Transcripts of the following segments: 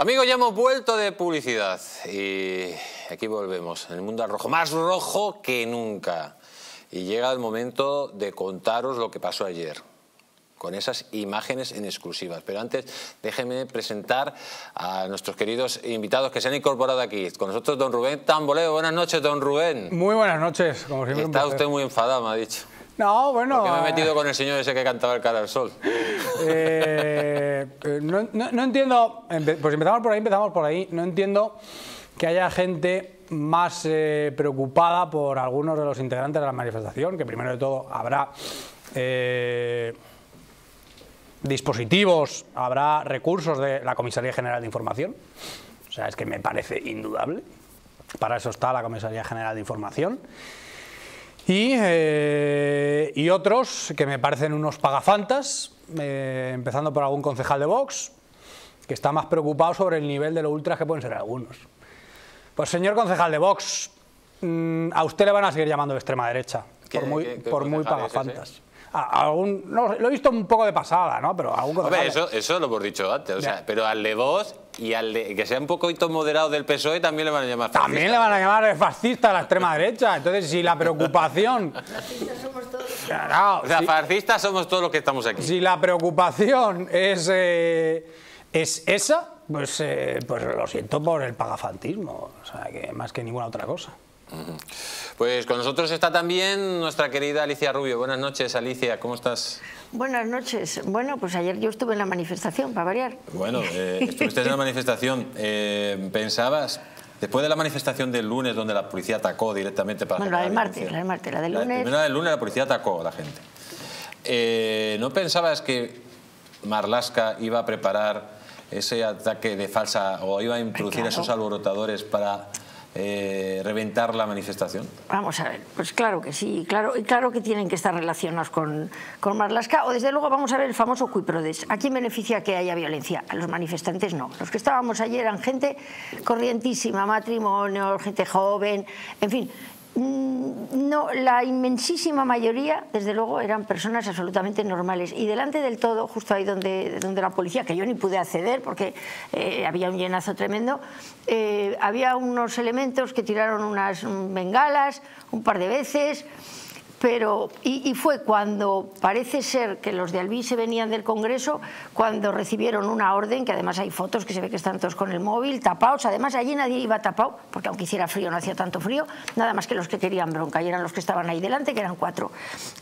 Amigos, ya hemos vuelto de publicidad y aquí volvemos, en el mundo al rojo, más rojo que nunca. Y llega el momento de contaros lo que pasó ayer, con esas imágenes en exclusivas. Pero antes, déjenme presentar a nuestros queridos invitados que se han incorporado aquí. Con nosotros, don Rubén Tamboleo. Buenas noches, don Rubén. Muy buenas noches, como siempre. Está usted muy enfadado, me ha dicho. No, bueno... Porque me he metido con el señor ese que cantaba el cara al sol. Eh, eh, no, no- no entiendo, pues empezamos por ahí, empezamos por ahí. No entiendo que haya gente más eh, preocupada por algunos de los integrantes de la manifestación, que primero de todo habrá eh, dispositivos, habrá recursos de la Comisaría General de Información. O sea, es que me parece indudable. Para eso está la Comisaría General de Información. Y, eh, y otros que me parecen unos pagafantas, eh, empezando por algún concejal de Vox, que está más preocupado sobre el nivel de lo ultras que pueden ser algunos. Pues señor concejal de Vox, mm, a usted le van a seguir llamando de extrema derecha, ¿Qué- por muy, por es pagafantas. A- algún, no, lo he visto un poco de pasada, ¿no? Pero algún. Hombre, eso, eso lo hemos dicho antes, o sea, pero al de Vox y al de que sea un poquito moderado del PSOE también le van a llamar También le van a llamar fascista a la extrema derecha. Entonces, si la preocupación... Claro, O sea, si- fascistas somos todos los que estamos aquí. Si la preocupación es, eh, es esa, pues, eh, pues lo siento por el pagafantismo, o sea, que más que ninguna otra cosa. Pues con nosotros está también nuestra querida Alicia Rubio. Buenas noches, Alicia, ¿cómo estás? Buenas noches. Bueno, pues ayer yo estuve en la manifestación, para variar. Bueno, eh, estuviste en la manifestación. eh, ¿Pensabas, después de la manifestación del lunes, donde la policía atacó directamente para... Bueno, la del martes, la del martes, la del La lunes. primera del lunes la policía atacó a la gente. Eh, ¿No pensabas que Marlasca iba a preparar ese ataque de falsa o iba a introducir claro. esos alborotadores para eh, reventar la manifestación? Vamos a ver, pues claro que sí, claro, y claro que tienen que estar relacionados con, con Marlaska, o desde luego vamos a ver el famoso cuiprodes. ¿A quién beneficia que haya violencia? A los manifestantes no. Los que estábamos ayer eran gente corrientísima, matrimonio, gente joven, en fin. Mm, No, la inmensísima mayoría, desde luego, eran personas absolutamente normales. Y delante del todo, justo ahí donde, donde la policía, que yo ni pude acceder porque eh, había un llenazo tremendo, eh, había unos elementos que tiraron unas bengalas un par de veces. Pero, y, y fue cuando parece ser que los de Albí se venían del Congreso, cuando recibieron una orden, que además hay fotos que se ve que están todos con el móvil, tapados, además allí nadie iba tapado, porque aunque hiciera frío no hacía tanto frío, nada más que los que querían bronca, y eran los que estaban ahí delante, que eran cuatro.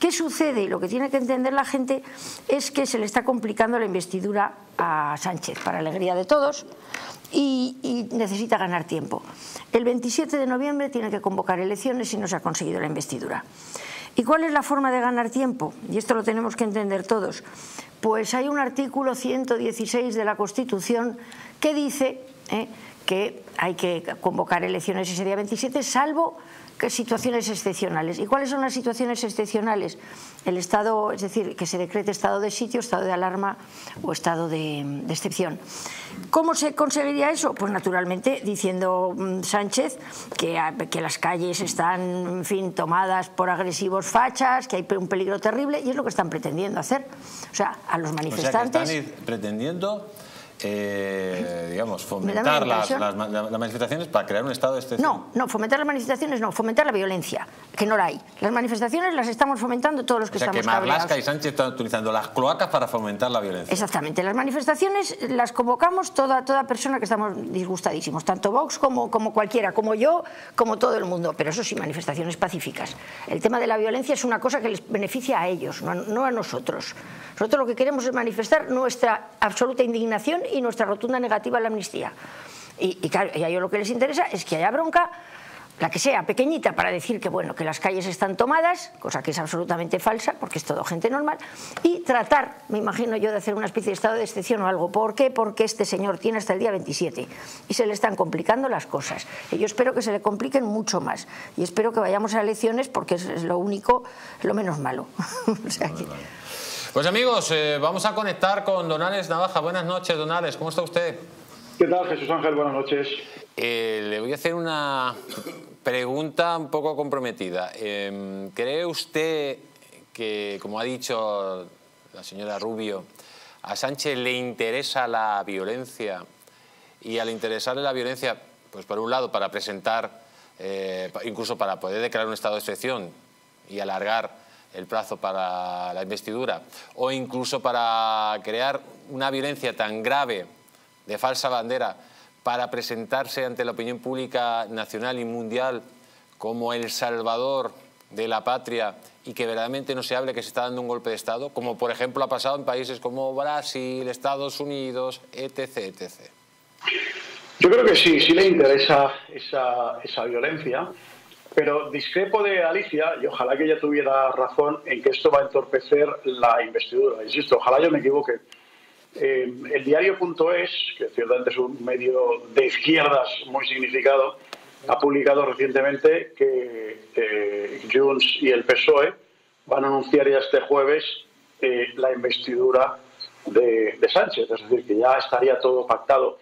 ¿Qué sucede? Y lo que tiene que entender la gente es que se le está complicando la investidura a Sánchez, para alegría de todos, y, y necesita ganar tiempo. El 27 de noviembre tiene que convocar elecciones y no se ha conseguido la investidura. ¿Y cuál es la forma de ganar tiempo? Y esto lo tenemos que entender todos. Pues hay un artículo 116 de la Constitución que dice eh, que hay que convocar elecciones ese día 27, salvo que situaciones excepcionales. ¿Y cuáles son las situaciones excepcionales? El estado, es decir, que se decrete estado de sitio, estado de alarma o estado de, de excepción. ¿Cómo se conseguiría eso? Pues naturalmente diciendo mm, Sánchez que, a- que las calles están, en fin, tomadas por agresivos fachas, que hay un peligro terrible y es lo que están pretendiendo hacer. O sea, a los O sea, que manifestantes... están ir- pretendiendo, eh, digamos, fomentar la las, las manifestaciones para crear un estado de excepción. No, no, fomentar las manifestaciones no, fomentar la violencia, que no la hay. Las manifestaciones las estamos fomentando todos los que O sea, que estamos cabreados. Marlaska y Sánchez están utilizando las cloacas para fomentar la violencia. Exactamente, las manifestaciones las convocamos toda, toda persona que estamos disgustadísimos, tanto Vox como, como cualquiera, como yo, como todo el mundo, pero eso sí, manifestaciones pacíficas. El tema de la violencia es una cosa que les beneficia a ellos, no a, no a nosotros. Nosotros lo que queremos es manifestar nuestra absoluta indignación y nuestra rotunda negativa a la amnistía. Y, y claro, y a ellos lo que les interesa es que haya bronca, la que sea pequeñita para decir que bueno que las calles están tomadas, cosa que es absolutamente falsa porque es todo gente normal, y tratar, me imagino yo, de hacer una especie de estado de excepción o algo. ¿Por qué? Porque este señor tiene hasta el día 27 y se le están complicando las cosas. Yo espero que se le compliquen mucho más y espero que vayamos a elecciones porque es, lo único, lo menos malo. Pues amigos, eh, vamos a conectar con Donales Navaja. Buenas noches, Donales, ¿cómo está usted? ¿Qué tal, Jesús Ángel? Buenas noches. Eh, le voy a hacer una pregunta un poco comprometida. Eh, ¿Cree usted que, como ha dicho la señora Rubio, a Sánchez le interesa la violencia y al interesarle la violencia, pues por un lado para presentar, eh, incluso para poder declarar un estado de excepción y alargar el plazo para la investidura, o incluso para crear una violencia tan grave de falsa bandera para presentarse ante la opinión pública nacional y mundial como el salvador de la patria y que verdaderamente no se hable que se está dando un golpe de Estado, como por ejemplo ha pasado en países como Brasil, Estados Unidos, etc. etc. Yo creo que sí, sí le interesa esa, esa violencia, pero discrepo de Alicia y ojalá que ella tuviera razón en que esto va a entorpecer la investidura. Insisto, ojalá yo me equivoque. Eh, el diario.es, que ciertamente es un medio de izquierdas muy significado, ha publicado recientemente que eh, Junts y el PSOE van a anunciar ya este jueves eh, la investidura de, Sánchez, es decir, que ya estaría todo pactado.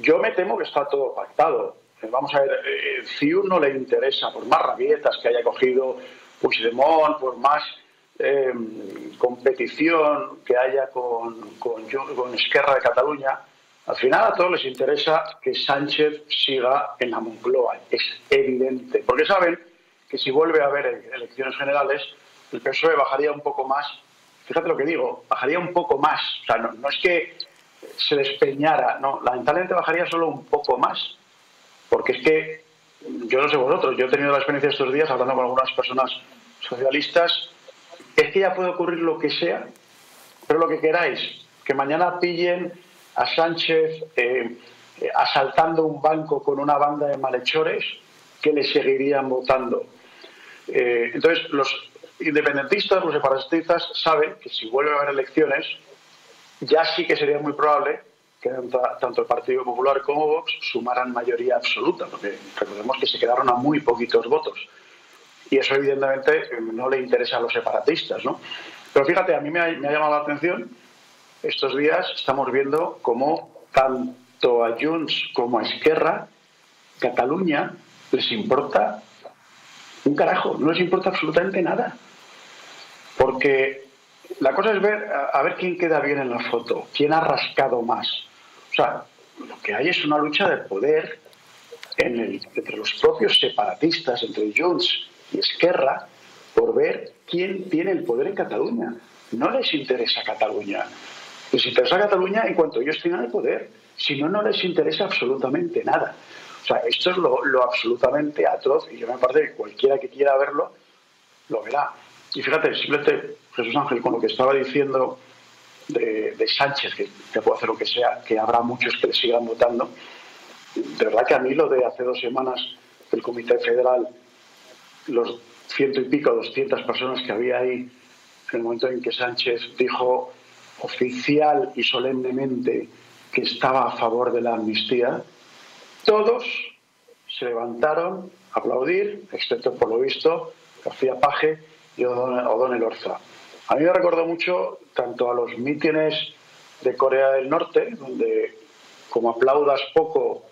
Yo me temo que está todo pactado. Eh, vamos a ver, si uno le interesa, por más rabietas que haya cogido Puigdemont, por más competición que haya con, con, Esquerra de Cataluña, al final a todos les interesa que Sánchez siga en la Moncloa, es evidente, porque saben que si vuelve a haber elecciones generales, el PSOE bajaría un poco más, fíjate lo que digo, bajaría un poco más, o sea, no, es que se despeñara, no, lamentablemente bajaría solo un poco más, porque es que, yo no sé vosotros, yo he tenido la experiencia estos días hablando con algunas personas socialistas, es que ya puede ocurrir lo que sea, pero lo que queráis, que mañana pillen a Sánchez eh, asaltando un banco con una banda de malhechores que le seguirían votando. Eh, entonces, los independentistas, los separatistas, saben que si vuelve a haber elecciones, ya sí que sería muy probable que tanto el Partido Popular como Vox sumaran mayoría absoluta, porque recordemos que se quedaron a muy poquitos votos. Y eso, evidentemente, no le interesa a los separatistas. ¿no? Pero fíjate, a mí me ha llamado la atención estos días estamos viendo cómo tanto a Junts como a Esquerra, Cataluña les importa un carajo, no les importa absolutamente nada. Porque la cosa es ver a, ver quién queda bien en la foto, quién ha rascado más. O sea, lo que hay es una lucha de poder entre los propios separatistas, entre Junts y Esquerra, por ver quién tiene el poder en Cataluña. No les interesa Cataluña. Les interesa Cataluña en cuanto ellos tengan el poder. Si no, no les interesa absolutamente nada. O sea, esto es lo, absolutamente atroz y yo me parece que cualquiera que quiera verlo lo verá. Y fíjate, simplemente Jesús Ángel, con lo que estaba diciendo de, Sánchez, que, que, puede hacer lo que sea, que habrá muchos que le sigan votando, de verdad que a mí lo de hace dos semanas del Comité Federal, los ciento y pico, doscientas personas que había ahí en el momento en que Sánchez dijo oficial y solemnemente que estaba a favor de la amnistía, todos se levantaron a aplaudir, excepto por lo visto García Paje y O'Donnell Orza. A mí me recordó mucho tanto a los mítines de Corea del Norte, donde como aplaudas poco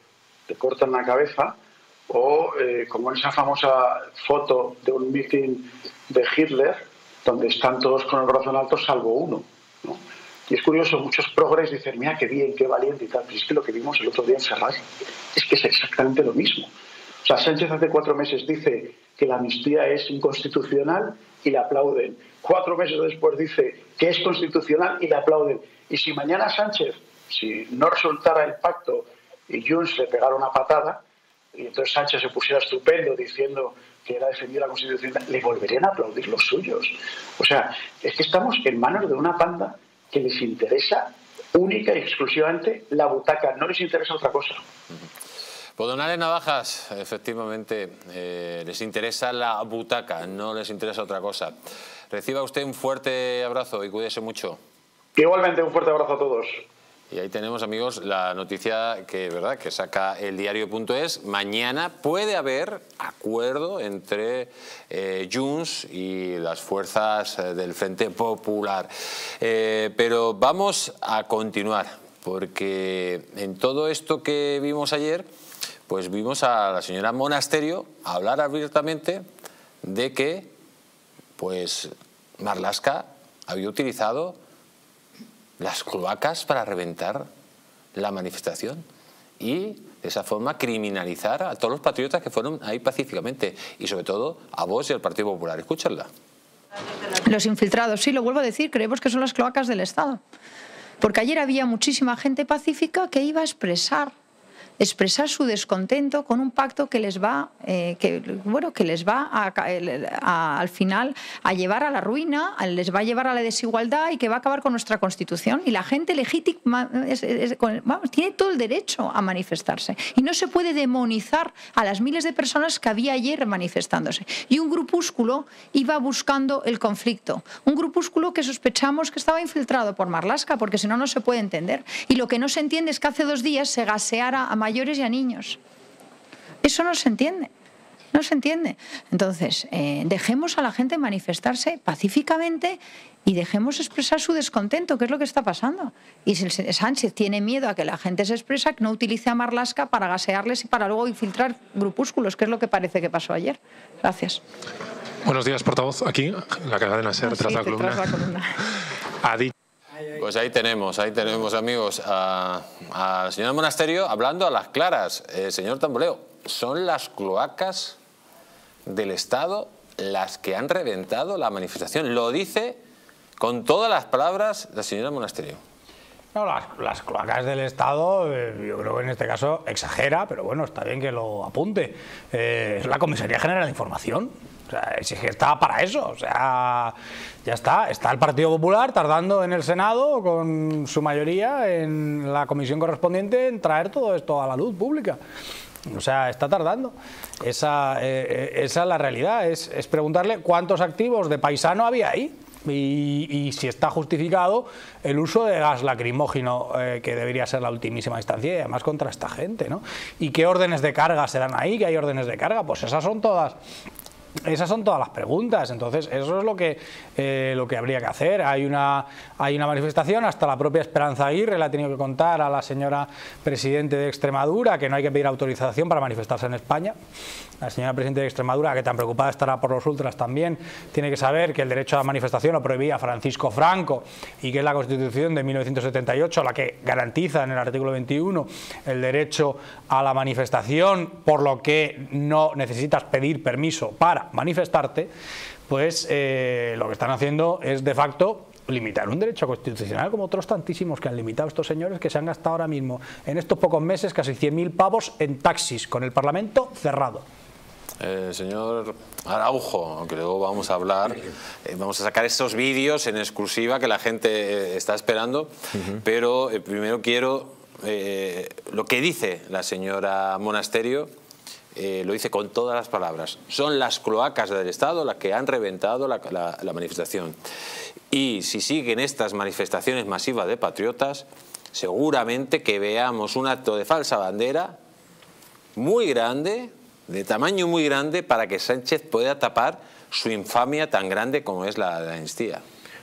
te cortan la cabeza, o eh, como esa famosa foto de un mitin de Hitler, donde están todos con el brazo en alto salvo uno. Y es curioso, muchos progres dicen, mira qué bien, qué valiente y tal, pero es que lo que vimos el otro día en Ferraz es que es exactamente lo mismo. O sea, Sánchez hace cuatro meses dice que la amnistía es inconstitucional y le aplauden. Cuatro meses después dice que es constitucional y le aplauden. Y si mañana Sánchez, si no resultara el pacto y Junts le pegara una patada, y entonces Sánchez se pusiera estupendo diciendo que era defender la Constitución, le volverían a aplaudir los suyos. O sea, es que estamos en manos de una panda que les interesa única y exclusivamente la butaca, no les interesa otra cosa. Podonales Navajas, efectivamente, eh, les interesa la butaca, no les interesa otra cosa. Reciba usted un fuerte abrazo y cuídese mucho. Igualmente, un fuerte abrazo a todos. Y ahí tenemos, amigos, la noticia que, ¿verdad? que saca el diario.es. Mañana puede haber acuerdo entre eh, Junts y las fuerzas eh, del Frente Popular. Eh, pero vamos a continuar, porque en todo esto que vimos ayer, pues vimos a la señora Monasterio hablar abiertamente de que pues Marlaska había utilizado las cloacas para reventar la manifestación y de esa forma criminalizar a todos los patriotas que fueron ahí pacíficamente y sobre todo a vos y al Partido Popular. Escúchenla. Los infiltrados, sí, lo vuelvo a decir, creemos que son las cloacas del Estado. Porque ayer había muchísima gente pacífica que iba a expresar expresar su descontento con un pacto que les va, eh, que, bueno, que les va al final a llevar a la ruina, les va a llevar a la desigualdad y que va a acabar con nuestra Constitución. Y la gente legítima tiene todo el derecho a manifestarse. Y no se puede demonizar a las miles de personas que había ayer manifestándose. Y un grupúsculo iba buscando el conflicto. Un grupúsculo que sospechamos que estaba infiltrado por Marlasca, porque si no, no se puede entender. Y lo que no se entiende es que hace dos días se gaseara a mayores y a niños. Eso no se entiende. No se entiende. Entonces, eh, dejemos a la gente manifestarse pacíficamente y dejemos expresar su descontento, que es lo que está pasando. Y si Sánchez tiene miedo a que la gente se expresa, que no utilice a Marlasca para gasearles y para luego infiltrar grupúsculos, que es lo que parece que pasó ayer. Gracias. Buenos días, portavoz. Aquí, la cadena SER, ah, tras, la columna. tras la columna. Ha dicho pues ahí tenemos, ahí tenemos amigos al señor Monasterio hablando a las claras. Eh, señor Tamboleo, son las cloacas del Estado las que han reventado la manifestación. Lo dice con todas las palabras la señora Monasterio. No, las, cloacas del Estado, eh, yo creo que en este caso exagera, pero bueno, está bien que lo apunte. Eh, es la Comisaría General de Información. O sea, es que está para eso. O sea, ya está. Está el Partido Popular tardando en el Senado, con su mayoría, en la comisión correspondiente, en traer todo esto a la luz pública. O sea, está tardando. Esa, eh, es la realidad. Es, preguntarle cuántos activos de paisano había ahí. Y, si está justificado el uso de gas lacrimógeno, eh, que debería ser la ultimísima instancia, y además contra esta gente, ¿no? ¿Y qué órdenes de carga se dan ahí? ¿Que hay órdenes de carga? Pues esas son todas esas son todas las preguntas, entonces eso es lo que, eh, lo que habría que hacer. Hay una, hay una manifestación, hasta la propia Esperanza Aguirre le ha tenido que contar a la señora Presidente de Extremadura que no hay que pedir autorización para manifestarse en España. La señora Presidente de Extremadura, que tan preocupada estará por los ultras también, tiene que saber que el derecho a la manifestación lo prohibía Francisco Franco y que es la Constitución de 1978 la que garantiza en el artículo 21 el derecho a la manifestación, por lo que no necesitas pedir permiso para manifestarte, pues eh, lo que están haciendo es de facto limitar un derecho constitucional como otros tantísimos que han limitado estos señores que se han gastado ahora mismo en estos pocos meses casi 100.000 pavos en taxis con el Parlamento cerrado. Eh, señor Araujo, aunque luego vamos a hablar, eh, vamos a sacar estos vídeos en exclusiva que la gente está esperando, pero primero quiero lo que dice la señora Monasterio eh, lo dice con todas las palabras, son las cloacas del Estado las que han reventado la, manifestación. Y si siguen estas manifestaciones masivas de patriotas, seguramente que veamos un acto de falsa bandera muy grande, de tamaño muy grande, para que Sánchez pueda tapar su infamia tan grande como es la de la amnistía.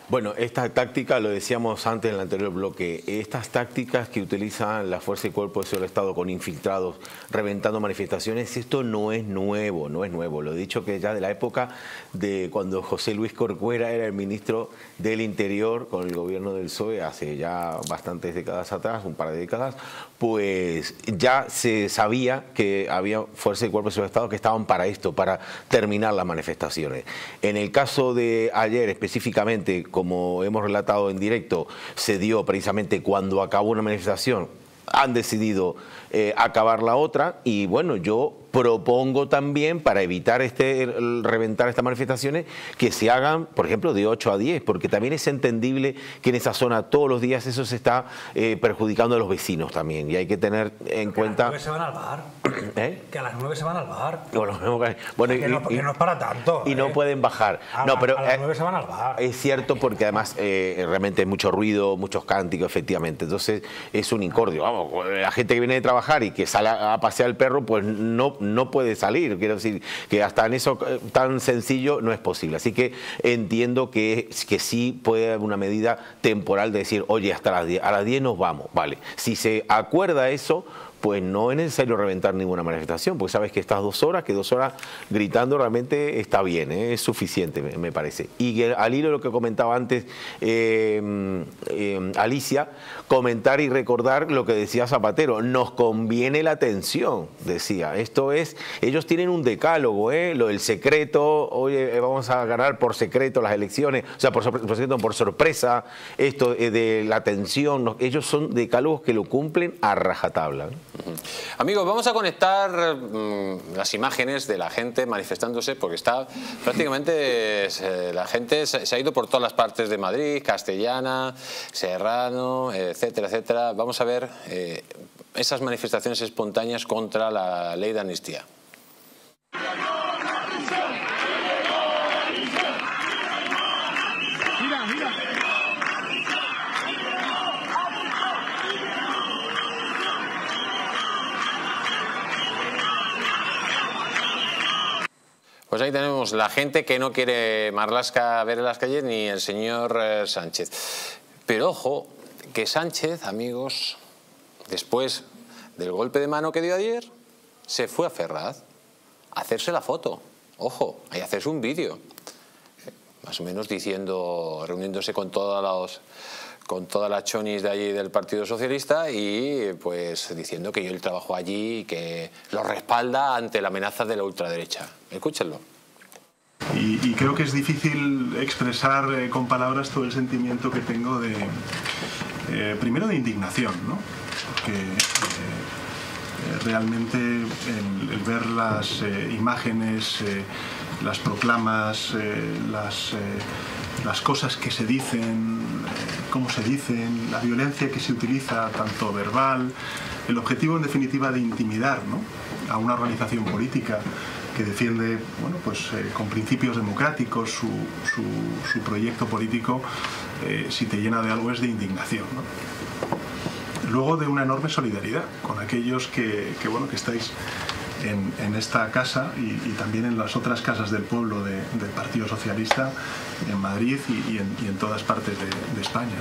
Bueno, esta táctica, lo decíamos antes en el anterior bloque, estas tácticas que utilizan la Fuerza y Cuerpo de del Estado con infiltrados, reventando manifestaciones, esto no es nuevo, no es nuevo. Lo he dicho que ya de la época de cuando José Luis Corcuera era el ministro del Interior con el gobierno del PSOE, hace ya bastantes décadas atrás, un par de décadas, pues ya se sabía que había Fuerza y Cuerpo de Estado que estaban para esto, para terminar las manifestaciones. En el caso de ayer específicamente, como hemos relatado en directo, se dio precisamente cuando acabó una manifestación, han decidido eh, acabar la otra y bueno, yo propongo también, para evitar este, reventar estas manifestaciones, que se hagan, por ejemplo, de 8 a 10, porque también es entendible que en esa zona todos los días eso se está eh, perjudicando a los vecinos también, y hay que tener en cuenta... Que a las 9 se van al bar. ¿Eh? Que a las 9 se van al bar. Bueno, y, no, no, es para tanto. Y no ¿eh? pueden bajar. no, pero, a las 9 se van al bar. Es cierto, porque además realmente hay mucho ruido, muchos cánticos, efectivamente. Entonces es un incordio. Vamos, la gente que viene de trabajar y que sale a pasear el perro, pues no no puede salir. Quiero decir que hasta en eso eh, tan sencillo no es posible. Así que entiendo que, que sí puede haber una medida temporal de decir, oye, hasta las 10, a las 10 nos vamos. Vale. Si se acuerda eso, pues no es necesario reventar ninguna manifestación, porque sabes que estás dos horas, que dos horas gritando realmente está bien, ¿eh? es suficiente, me, parece. Y al hilo de lo que comentaba antes eh, eh, Alicia, comentar y recordar lo que decía Zapatero, nos conviene la atención, decía. Esto es, ellos tienen un decálogo, lo del secreto, oye, vamos a ganar por secreto las elecciones, o sea, por, por, por sorpresa, esto de la atención, ellos son decálogos que lo cumplen a rajatabla. Amigos, vamos a conectar mm, las imágenes de la gente manifestándose porque está prácticamente la gente se, ha ido por todas las partes de Madrid, Castellana, Serrano, etcétera, etcétera. Vamos a ver eh, esas manifestaciones espontáneas contra la ley de amnistía. Pues ahí tenemos la gente que no quiere Marlasca ver en las calles ni el señor eh, Sánchez. Pero ojo, que Sánchez, amigos, después del golpe de mano que dio ayer, se fue a Ferraz a hacerse la foto. Ojo, a hacerse un vídeo. Más o menos diciendo, reuniéndose con todos los con toda la chonis de allí del Partido Socialista y pues diciendo que yo el trabajo allí y que lo respalda ante la amenaza de la ultraderecha. Escúchenlo. Y, creo que es difícil expresar eh, con palabras todo el sentimiento que tengo de, eh, primero de indignación, ¿no? porque eh, realmente el, ver las imágenes, las proclamas, las, las cosas que se dicen, cómo se dicen, la violencia que se utiliza, tanto verbal, el objetivo en definitiva de intimidar a una organización política que defiende bueno, pues, eh, con principios democráticos su, su, proyecto político, eh, si te llena de algo es de indignación. Luego de una enorme solidaridad con aquellos que, que bueno, que estáis en, esta casa y, también en las otras casas del pueblo del Partido Socialista en Madrid y, en, y en, todas partes de, España.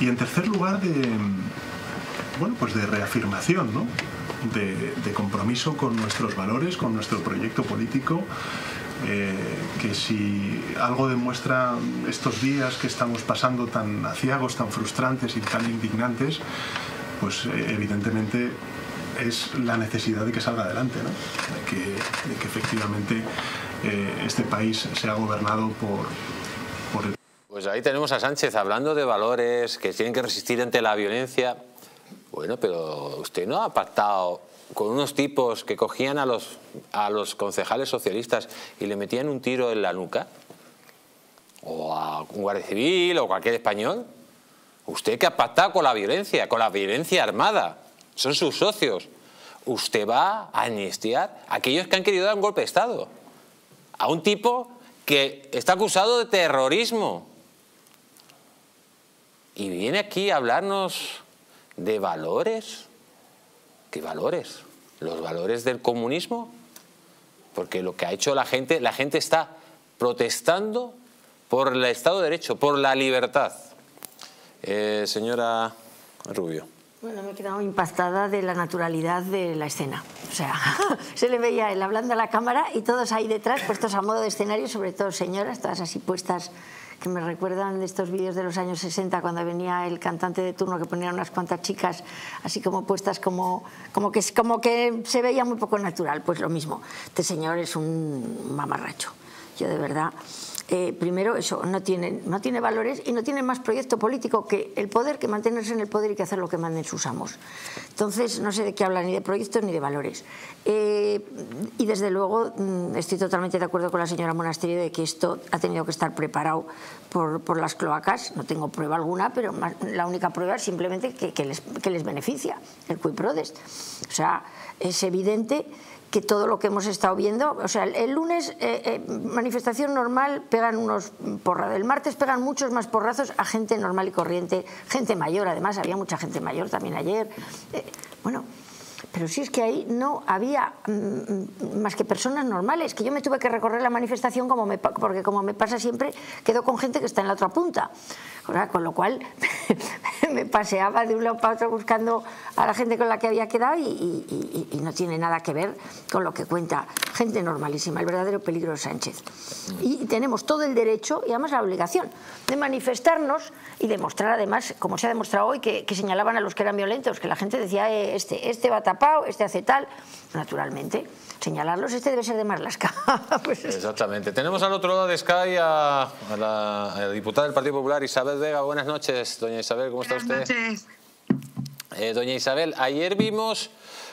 Y en tercer lugar, de, bueno, pues de reafirmación, ¿no? de, compromiso con nuestros valores, con nuestro proyecto político. Eh, que si algo demuestra estos días que estamos pasando tan aciagos, tan frustrantes y tan indignantes, pues eh, evidentemente es la necesidad de que salga adelante, ¿no? de, que, efectivamente eh, este país sea gobernado por, por el... Pues ahí tenemos a Sánchez hablando de valores que tienen que resistir ante la violencia. Bueno, pero usted no ha pactado con unos tipos que cogían a los, a los concejales socialistas y le metían un tiro en la nuca, o a un guardia civil o cualquier español. Usted que ha pactado con la violencia, con la violencia armada, son sus socios. Usted va a amnistiar a aquellos que han querido dar un golpe de Estado. A un tipo que está acusado de terrorismo. Y viene aquí a hablarnos de valores. ¿Qué valores? ¿Los valores del comunismo? Porque lo que ha hecho la gente, la gente está protestando por el Estado de Derecho, por la libertad. Eh, señora Rubio. Bueno, me he quedado impactada de la naturalidad de la escena. O sea, se le veía él hablando a la cámara y todos ahí detrás puestos a modo de escenario, sobre todo señoras, todas así puestas que me recuerdan de estos vídeos de los años 60 cuando venía el cantante de turno que ponía unas cuantas chicas así como puestas como, como, que, como que se veía muy poco natural. Pues lo mismo, este señor es un mamarracho. Yo de verdad eh, primero eso, no no tiene valores y no tiene más proyecto político que el poder, que mantenerse en el poder y que hacer lo que manden sus amos. Entonces, no sé de qué habla ni de proyectos ni de valores. Eh, y desde luego mm, estoy totalmente de acuerdo con la señora Monasterio de que esto ha tenido que estar preparado por, por las cloacas. No tengo prueba alguna, pero la única prueba es simplemente que, que, les, que les beneficia el Cui Prodest. O sea, es evidente que todo lo que hemos estado viendo, o sea, el, lunes eh, eh, manifestación normal pegan unos porrazos, el martes pegan muchos más porrazos a gente normal y corriente, gente mayor, además había mucha gente mayor también ayer. Eh, bueno, pero si es que ahí no había mm, mm, más que personas normales, que yo me tuve que recorrer la manifestación como me, porque como me pasa siempre, quedo con gente que está en la otra punta. con lo cual me paseaba de un lado para otro buscando a la gente con la que había quedado y, no tiene nada que ver con lo que cuenta gente normalísima, el verdadero peligro de Sánchez. Y tenemos todo el derecho y además la obligación de manifestarnos y demostrar además, como se ha demostrado hoy, que, señalaban a los que eran violentos, que la gente decía, eh, este, este va tapado, este hace tal, naturalmente señalarlos, este debe ser de Marlasca. pues Exactamente. Tenemos al otro lado de Sky a, la, diputada del Partido Popular, Isabel Vega. Buenas noches, doña Isabel, ¿cómo está usted? Buenas noches. Eh, doña Isabel, ayer vimos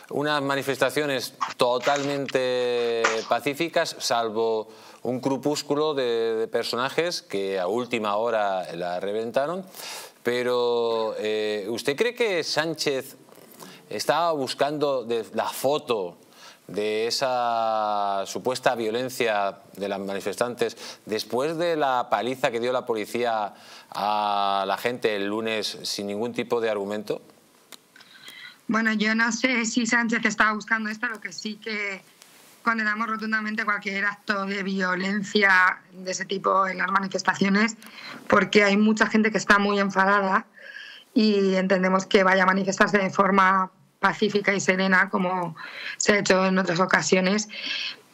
unas manifestaciones totalmente pacíficas, salvo un crepúsculo de, personajes que a última hora la reventaron. Pero, eh, ¿usted cree que Sánchez estaba buscando la foto de esa supuesta violencia de las manifestantes después de la paliza que dio la policía a la gente el lunes sin ningún tipo de argumento? Bueno, yo no sé si Sánchez estaba buscando esto, lo que sí que condenamos rotundamente cualquier acto de violencia de ese tipo en las manifestaciones, porque hay mucha gente que está muy enfadada y entendemos que vaya a manifestarse de forma pacífica y serena como se ha hecho en otras ocasiones.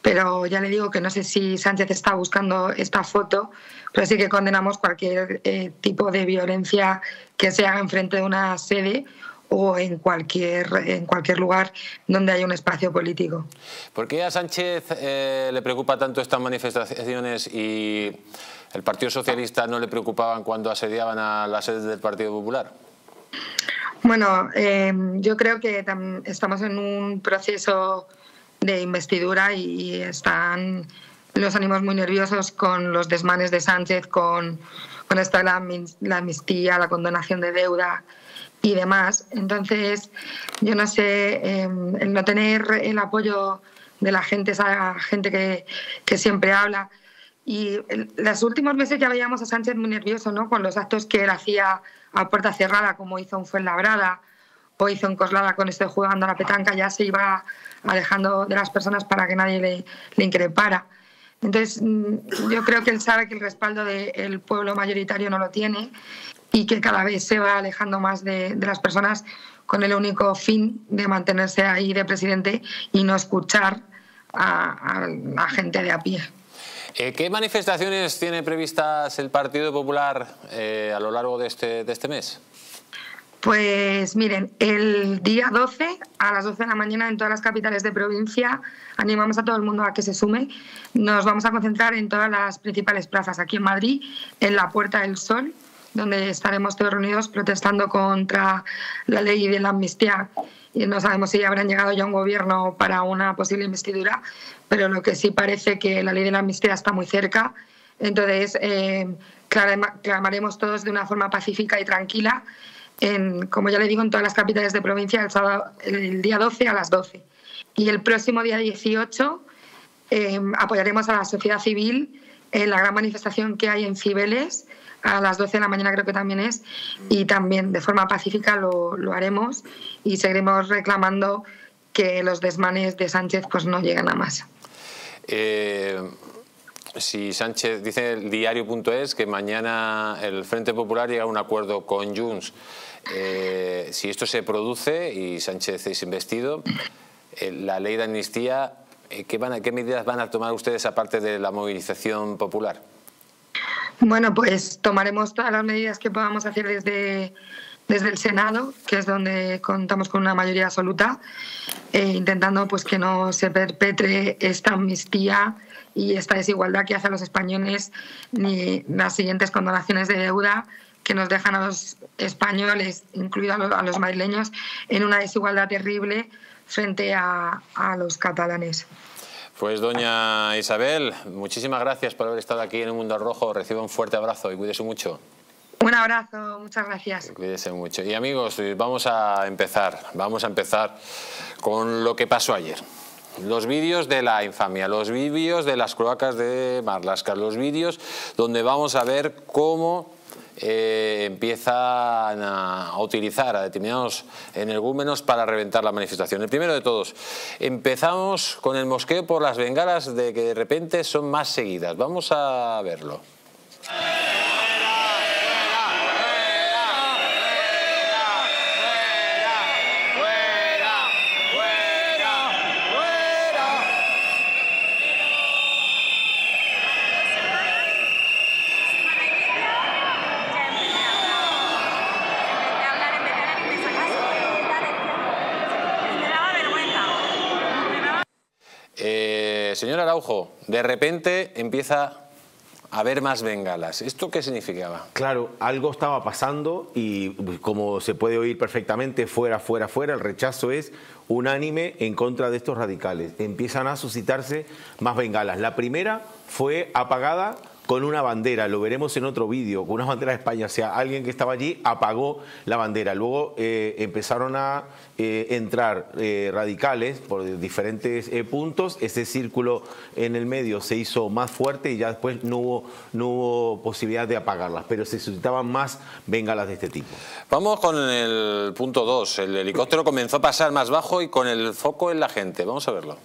Pero ya le digo que no sé si Sánchez está buscando esta foto, pero sí que condenamos cualquier eh, tipo de violencia que se haga enfrente de una sede o en cualquier, en cualquier lugar donde haya un espacio político. ¿Por qué a Sánchez eh, le preocupa tanto estas manifestaciones y el Partido Socialista no le preocupaban cuando asediaban a las sedes del Partido Popular? Bueno, em, yo creo que estamos en un proceso de investidura y están los ánimos muy nerviosos con los desmanes de Sánchez, con, con esta la, amnistía, la condonación de deuda y demás. Entonces, yo no sé, em, el no tener el apoyo de la gente, esa gente que, que siempre habla. Y los últimos meses ya veíamos a Sánchez muy nervioso, ¿no? Con los actos que él hacía a puerta cerrada, como hizo en Fuenlabrada o hizo en Coslada con este jugando a la petanca, ya se iba alejando de las personas para que nadie le, le increpara. Entonces, mm, yo creo que él sabe que el respaldo del pueblo mayoritario no lo tiene y que cada vez se va alejando más de, de las personas con el único fin de mantenerse ahí de presidente y no escuchar a, a gente de a pie. Eh, ¿Qué manifestaciones tiene previstas el Partido Popular eh, a lo largo de este, de este mes? Pues miren, el día 12 a las 12 de la mañana en todas las capitales de provincia animamos a todo el mundo a que se sume. Nos vamos a concentrar en todas las principales plazas aquí en Madrid, en la Puerta del Sol, donde estaremos todos reunidos protestando contra la ley de la amnistía no sabemos si habrán llegado ya un gobierno para una posible investidura, pero lo que sí parece que la ley de la amnistía está muy cerca. Entonces, eh, clamaremos todos de una forma pacífica y tranquila, en, como ya le digo, en todas las capitales de provincia el, sábado, el día 12 a las 12. Y el próximo día 18 eh, apoyaremos a la sociedad civil en la gran manifestación que hay en Cibeles a las 12 de la mañana creo que también es, y también de forma pacífica lo, lo haremos y seguiremos reclamando que los desmanes de Sánchez pues no lleguen a más. Eh, si Sánchez dice el diario.es que mañana el Frente Popular llega a un acuerdo con Junts, eh, si esto se produce y Sánchez es investido, eh, la ley de amnistía, ¿qué, van ¿qué medidas van a tomar ustedes aparte de la movilización popular? Bueno, pues tomaremos todas las medidas que podamos hacer desde, desde el Senado, que es donde contamos con una mayoría absoluta, eh, intentando pues que no se perpetre esta amnistía y esta desigualdad que hace a los españoles ni las siguientes condonaciones de deuda que nos dejan a los españoles, incluidos a los, madrileños, en una desigualdad terrible frente a, a los catalanes. Pues doña Isabel, muchísimas gracias por haber estado aquí en el Mundo Rojo. Reciba un fuerte abrazo y cuídese mucho. Un abrazo, muchas gracias. Cuídese mucho. Y amigos, vamos a empezar, vamos a empezar con lo que pasó ayer. Los vídeos de la infamia, los vídeos de las cloacas de Marlasca, los vídeos donde vamos a ver cómo eh, empiezan a, utilizar a determinados energúmenos para reventar la manifestación. El primero de todos, empezamos con el mosqueo por las bengalas de que de repente son más seguidas. Vamos a verlo. Señor Araujo, de repente empieza a ver más bengalas. ¿Esto qué significaba? Claro, algo estaba pasando y como se puede oír perfectamente, fuera, fuera, fuera, el rechazo es unánime en contra de estos radicales. Empiezan a suscitarse más bengalas. La primera fue apagada con una bandera, lo veremos en otro vídeo, con una bandera de España, o sea, alguien que estaba allí apagó la bandera. Luego eh, empezaron a eh, entrar eh, radicales por diferentes puntos, ese círculo en el medio se hizo más fuerte y ya después no hubo, no posibilidad de apagarlas, pero se suscitaban más bengalas de este tipo. Vamos con el punto 2, el helicóptero comenzó a pasar más bajo y con el foco en la gente, vamos a verlo.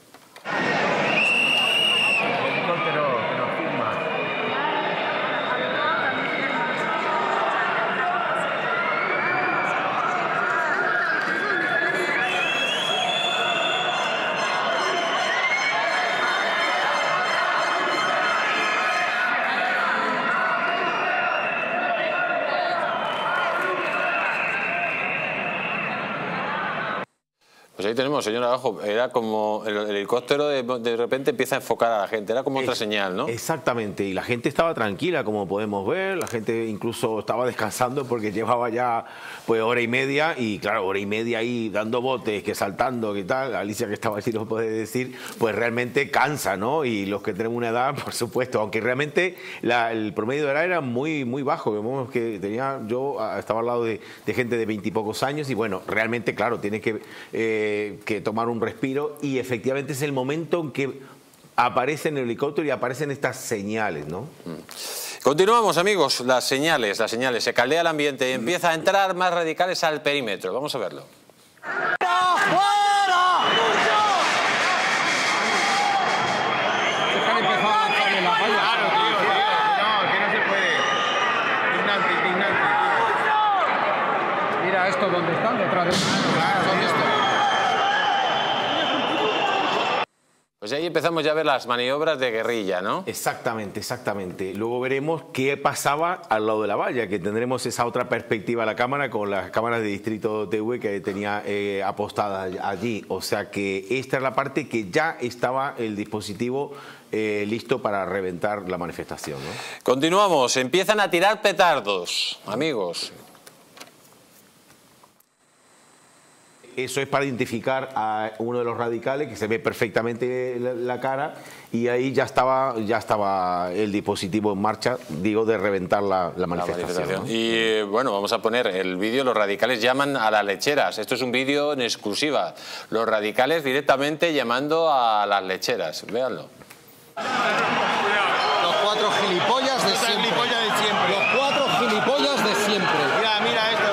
Tenemos, señor Abajo, era como el, helicóptero de, repente empieza a enfocar a la gente, era como otra señal, ¿no? Exactamente, y la gente estaba tranquila, como podemos ver, la gente incluso estaba descansando porque llevaba ya pues hora y media, y claro, hora y media ahí dando botes, que saltando, que tal, Alicia que estaba así lo puede decir, pues realmente cansa, ¿no? Y los que tenemos una edad, por supuesto, aunque realmente el promedio de edad era muy, muy bajo, vemos que tenía, yo ah, estaba al lado de, gente de veintipocos años, y bueno, realmente, claro, tiene que... Eh, que, tomar un respiro y efectivamente es el momento en que aparece en el helicóptero y aparecen estas señales, ¿no? Mm. Continuamos, amigos, las señales, las señales. Se caldea el ambiente y empieza a entrar más radicales al perímetro. Vamos a verlo. Mira esto donde están, detrás de... Pues ahí empezamos ya a ver las maniobras de guerrilla, ¿no? Exactamente, exactamente. Luego veremos qué pasaba al lado de la valla, que tendremos esa otra perspectiva a la cámara con las cámaras de Distrito TV que tenía eh, apostada allí. O sea que esta es la parte que ya estaba el dispositivo eh, listo para reventar la manifestación. ¿no? Continuamos, empiezan a tirar petardos, amigos. Eso es para identificar a uno de los radicales que se ve perfectamente la, cara y ahí ya estaba, ya estaba el dispositivo en marcha, digo, de reventar la, manifestación. Y eh, bueno, vamos a poner el vídeo, los radicales llaman a las lecheras. Esto es un vídeo en exclusiva. Los radicales directamente llamando a las lecheras. Véanlo. Los cuatro gilipollas de siempre. Los cuatro gilipollas de siempre. Mira, mira esto.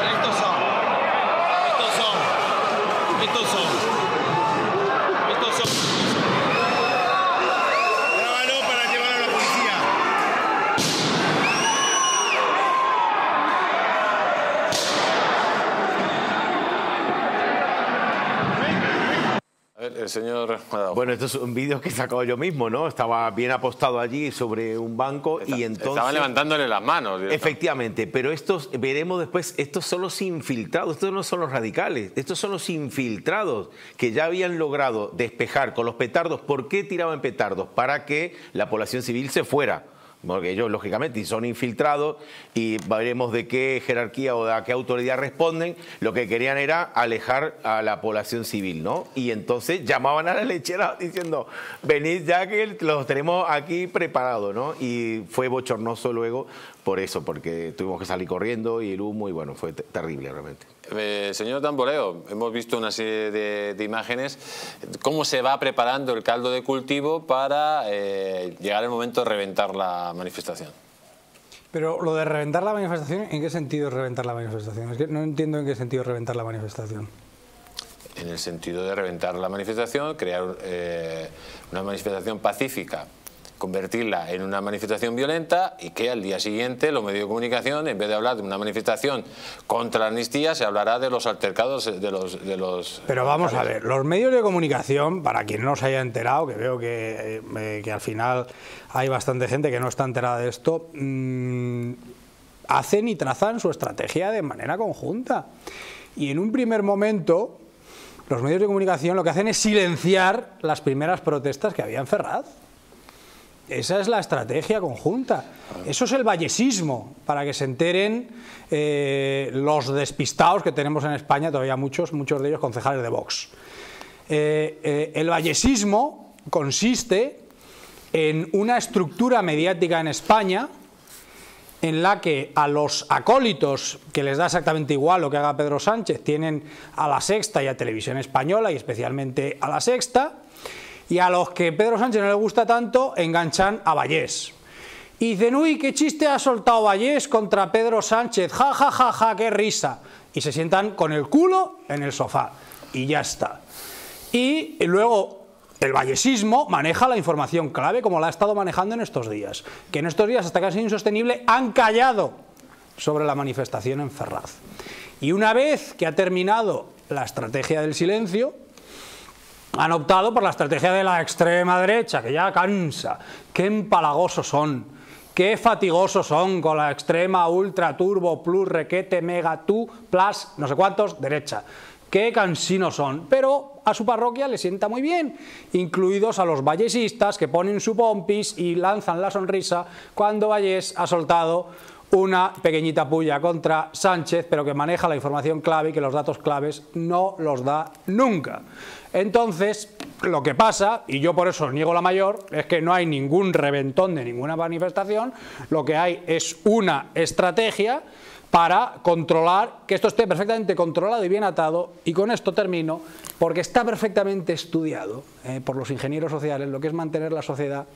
El señor... Bueno, estos son vídeos que he sacado yo mismo, ¿no? Estaba bien apostado allí sobre un banco y entonces... Estaban levantándole las manos. Efectivamente, pero estos, veremos después, estos son los infiltrados, estos no son los radicales, estos son los infiltrados que ya habían logrado despejar con los petardos. ¿Por qué tiraban petardos? Para que la población civil se fuera porque ellos lógicamente son infiltrados y veremos de qué jerarquía o de qué autoridad responden, lo que querían era alejar a la población civil, ¿no? Y entonces llamaban a la lechera diciendo, venid ya que los tenemos aquí preparados, ¿no? Y fue bochornoso luego por eso, porque tuvimos que salir corriendo y el humo y bueno, fue terrible realmente. Eh, señor Tamboreo, hemos visto una serie de, imágenes, cómo se va preparando el caldo de cultivo para eh, llegar el momento de reventar la manifestación. Pero lo de reventar la manifestación, ¿en qué sentido es reventar la manifestación? Es que no entiendo en qué sentido es reventar la manifestación. En el sentido de reventar la manifestación, crear eh, una manifestación pacífica convertirla en una manifestación violenta y que al día siguiente los medios de comunicación, en vez de hablar de una manifestación contra la amnistía, se hablará de los altercados de los... De los Pero vamos a ver, los medios de comunicación, para quien no se haya enterado, que veo que, eh, que al final hay bastante gente que no está enterada de esto, mm, hacen y trazan su estrategia de manera conjunta. Y en un primer momento los medios de comunicación lo que hacen es silenciar las primeras protestas que había en Ferraz. Esa es la estrategia conjunta. Eso es el vallesismo, para que se enteren eh, los despistados que tenemos en España, todavía muchos, muchos de ellos concejales de Vox. Eh, eh, el vallesismo consiste en una estructura mediática en España en la que a los acólitos, que les da exactamente igual lo que haga Pedro Sánchez, tienen a la Sexta y a Televisión Española y especialmente a la Sexta, y a los que Pedro Sánchez no le gusta tanto, enganchan a Vallés. Y dicen, uy, qué chiste ha soltado Vallés contra Pedro Sánchez, ja, ja, ja, ja, qué risa. Y se sientan con el culo en el sofá. Y ya está. Y luego el vallesismo maneja la información clave como la ha estado manejando en estos días. Que en estos días, hasta casi insostenible, han callado sobre la manifestación en Ferraz. Y una vez que ha terminado la estrategia del silencio, han optado por la estrategia de la extrema derecha, que ya cansa. Qué empalagosos son, qué fatigosos son con la extrema, ultra, turbo, plus, requete, mega, tú, plus, no sé cuántos, derecha. Qué cansinos son, pero a su parroquia le sienta muy bien, incluidos a los vallesistas que ponen su pompis y lanzan la sonrisa cuando Vallés ha soltado una pequeñita puya contra Sánchez, pero que maneja la información clave y que los datos claves no los da nunca. Entonces, lo que pasa, y yo por eso niego la mayor, es que no hay ningún reventón de ninguna manifestación, lo que hay es una estrategia para controlar, que esto esté perfectamente controlado y bien atado, y con esto termino, porque está perfectamente estudiado eh, por los ingenieros sociales lo que es mantener la sociedad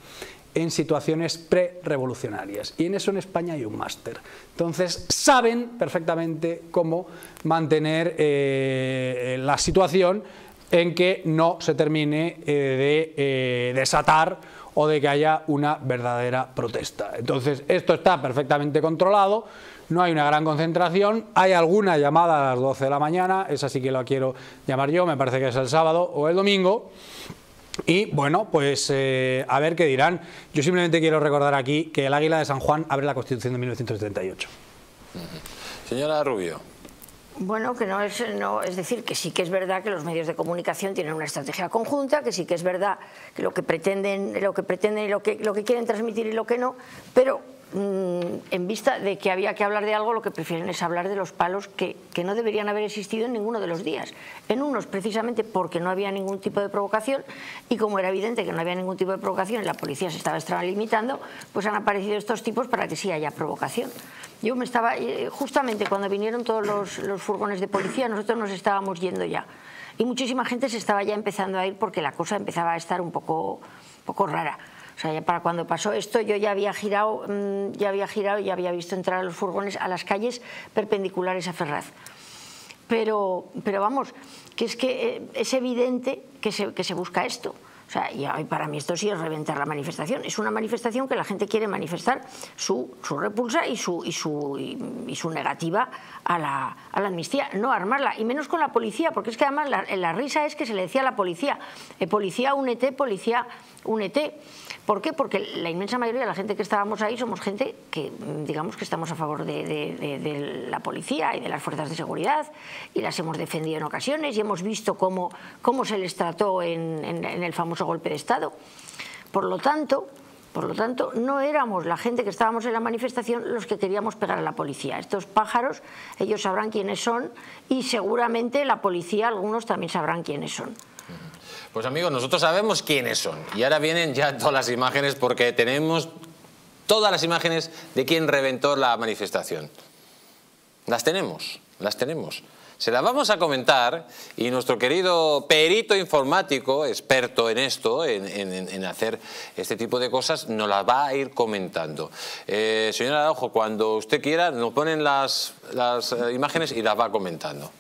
en situaciones pre-revolucionarias. Y en eso en España hay un máster. Entonces, saben perfectamente cómo mantener eh, la situación en que no se termine eh, de eh, desatar o de que haya una verdadera protesta. Entonces, esto está perfectamente controlado, no hay una gran concentración, hay alguna llamada a las 12 de la mañana, esa sí que la quiero llamar yo, me parece que es el sábado o el domingo, y bueno, pues eh, a ver qué dirán. Yo simplemente quiero recordar aquí que el Águila de San Juan abre la Constitución de 1978. Señora Rubio. Bueno, que no es, no, es decir, que sí que es verdad que los medios de comunicación tienen una estrategia conjunta, que sí que es verdad que lo que pretenden, lo que pretenden y lo que, lo que quieren transmitir y lo que no, pero en vista de que había que hablar de algo, lo que prefieren es hablar de los palos que, que, no deberían haber existido en ninguno de los días. En unos, precisamente porque no había ningún tipo de provocación, y como era evidente que no había ningún tipo de provocación y la policía se estaba extralimitando, pues han aparecido estos tipos para que sí haya provocación. Yo me estaba, eh, justamente cuando vinieron todos los, los furgones de policía, nosotros nos estábamos yendo ya. Y muchísima gente se estaba ya empezando a ir porque la cosa empezaba a estar un poco, un poco rara. O sea, ya para cuando pasó esto yo ya había girado, mm, ya había girado y había visto entrar a los furgones a las calles perpendiculares a Ferraz. Pero, pero vamos, que es que eh, es evidente que se, que se busca esto. O sea, y para mí esto sí es reventar la manifestación. Es una manifestación que la gente quiere manifestar su, su repulsa y su, y su, y, su negativa a la, a la, amnistía, no armarla, y menos con la policía, porque es que además la, la risa es que se le decía a la policía, eh, policía únete, policía únete. ¿Por qué? Porque la inmensa mayoría de la gente que estábamos ahí somos gente que, digamos, que estamos a favor de, la policía y de las fuerzas de seguridad y las hemos defendido en ocasiones y hemos visto cómo, cómo se les trató en, en el famoso golpe de Estado. Por lo tanto, por lo tanto, no éramos la gente que estábamos en la manifestación los que queríamos pegar a la policía. Estos pájaros, ellos sabrán quiénes son y seguramente la policía, algunos también sabrán quiénes son. Pues amigos, nosotros sabemos quiénes son. Y ahora vienen ya todas las imágenes porque tenemos todas las imágenes de quién reventó la manifestación. Las tenemos, las tenemos. Se las vamos a comentar y nuestro querido perito informático, experto en esto, en, hacer este tipo de cosas, nos las va a ir comentando. Eh, señora Araujo, cuando usted quiera, nos ponen las, eh, imágenes y las va comentando.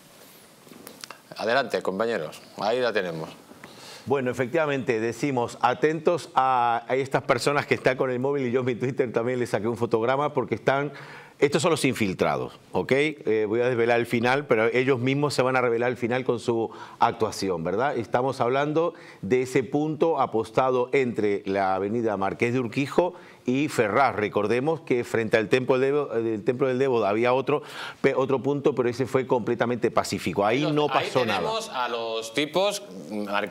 Adelante, compañeros. Ahí la tenemos. Bueno, efectivamente, decimos atentos a, estas personas que están con el móvil y yo en mi Twitter también les saqué un fotograma porque están... Estos son los infiltrados, ¿ok? Eh, voy a desvelar el final, pero ellos mismos se van a revelar el final con su actuación, ¿verdad? Estamos hablando de ese punto apostado entre la avenida Marqués de Urquijo y Ferraz. Recordemos que frente al Templo del Debo, del templo del Debo había otro, otro punto, pero ese fue completamente pacífico. Ahí no pasó nada. Ahí tenemos a los tipos,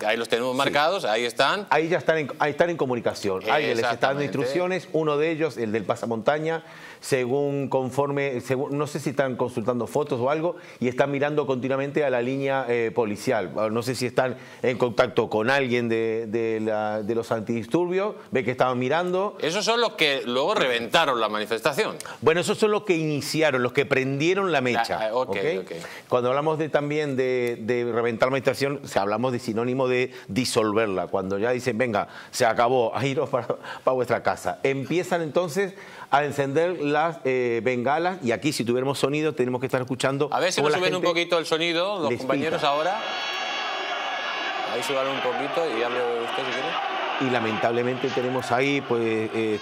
ahí los tenemos marcados, ahí están. Ahí ya están en, ahí están en comunicación. Ahí les están dando instrucciones. Uno de ellos, el del pasamontaña, según conforme, no sé si están consultando fotos o algo, y están mirando continuamente a la línea eh, policial. No sé si están en contacto con alguien de, de, los antidisturbios, ve que estaban mirando. Esos son los que luego reventaron la manifestación. Bueno, esos son los que iniciaron, los que prendieron la mecha. Ah, okay, Cuando hablamos de, también de, reventar la manifestación, hablamos de sinónimo de disolverla. Cuando ya dicen, venga, se acabó, a iros para, para vuestra casa. Empiezan entonces a encender las eh, bengalas y aquí si tuviéramos sonido tenemos que estar escuchando. A ver si nos suben un poquito el sonido los compañeros ahora. Ahí suban un poquito y hable usted si quiere y lamentablemente tenemos ahí pues eh,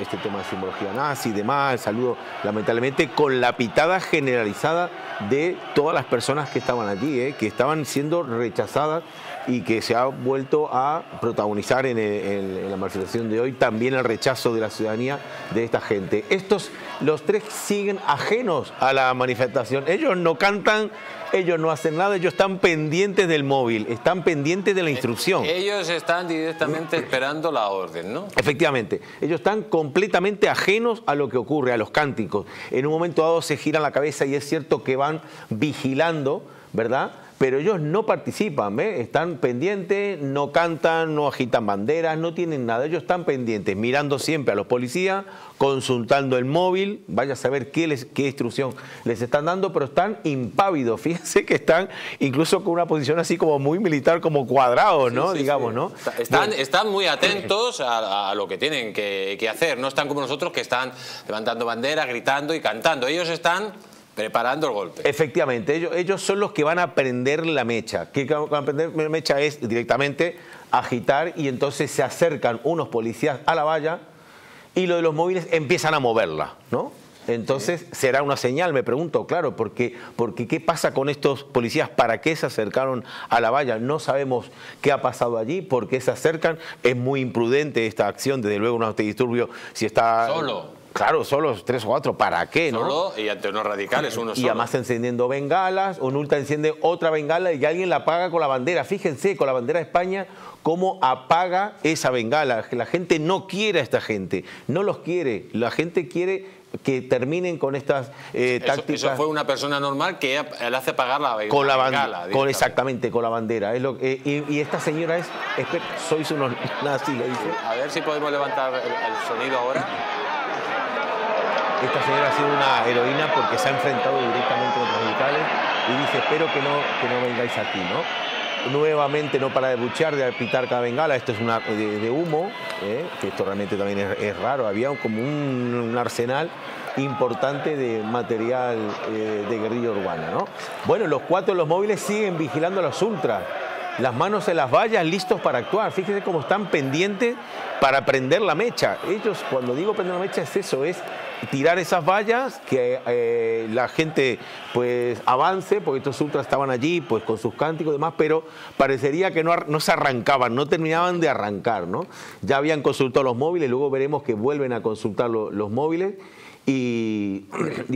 este tema de simbología nazi y demás, el saludo lamentablemente con la pitada generalizada de todas las personas que estaban allí, eh, que estaban siendo rechazadas y que se ha vuelto a protagonizar en, la manifestación de hoy también el rechazo de la ciudadanía de esta gente. Estos, los tres siguen ajenos a la manifestación. Ellos no cantan, ellos no hacen nada, ellos están pendientes del móvil, están pendientes de la instrucción. Ellos están directamente esperando la orden, ¿no? Efectivamente, ellos están completamente ajenos a lo que ocurre, a los cánticos. En un momento dado se giran la cabeza y es cierto que van vigilando, ¿verdad? Pero ellos no participan, están pendientes, no cantan, no agitan banderas, no tienen nada, ellos están pendientes, mirando siempre a los policías, consultando el móvil, vaya a saber qué, les, qué instrucción les están dando, pero están impávidos, fíjense que están incluso con una posición así como muy militar, como cuadrados, ¿no? Digamos, ¿no? Están, están muy atentos a, lo que tienen que, que hacer, no están como nosotros que están levantando banderas, gritando y cantando, ellos están Preparando el golpe. Efectivamente, ellos, ellos son los que van a prender la mecha. ¿Qué van a prender la mecha? Es directamente agitar y entonces se acercan unos policías a la valla y lo de los móviles empiezan a moverla, ¿no? Entonces será una señal, me pregunto, claro, porque, porque ¿qué pasa con estos policías? ¿Para qué se acercaron a la valla? No sabemos qué ha pasado allí, por qué se acercan. Es muy imprudente esta acción, desde luego un antidisturbio, si está... Solo Claro, solo tres o cuatro, ¿para qué? ¿no? Solo y ante unos radicales, uno Y además encendiendo bengalas, Onulta enciende otra bengala y alguien la apaga con la bandera. Fíjense, con la bandera de España, cómo apaga esa bengala. La gente no quiere a esta gente, no los quiere. La gente quiere que terminen con estas eh, tácticas. Eso, fue una persona normal que le hace apagar la, con la, bengala. Con, exactamente, con la bandera. Es lo, y, esta señora es, sois unos nazis, dice. A ver si podemos levantar el sonido ahora. Esta señora ha sido una heroína porque se ha enfrentado directamente con los radicales y dice, espero que no, que no vengáis aquí, ¿no? Nuevamente no para de buchear, de pitar cada bengala, esto es una de, humo, ¿eh? que esto realmente también es, raro, había como un, arsenal importante de material eh, de guerrilla urbana. ¿no? Bueno, los cuatro de los móviles siguen vigilando a los ultras, las manos en las vallas, listos para actuar. Fíjense cómo están pendientes para prender la mecha. Ellos, cuando digo prender la mecha, es eso, es tirar esas vallas, que eh, la gente pues avance, porque estos ultras estaban allí pues con sus cánticos y demás, pero parecería que no, no se arrancaban, no terminaban de arrancar, ¿no? Ya habían consultado los móviles, luego veremos que vuelven a consultar los móviles y,